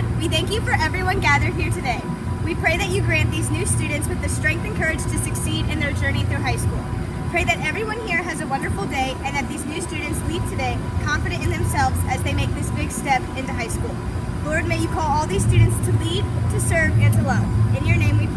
God, we thank you for everyone gathered here today. We pray that you grant these new students with the strength and courage to succeed in their journey through high school. Pray that everyone here has a wonderful day and that these new students leave today confident in themselves as they make this big step into high school. Lord, may you call all these students to lead, to serve, and to love. In your name we pray.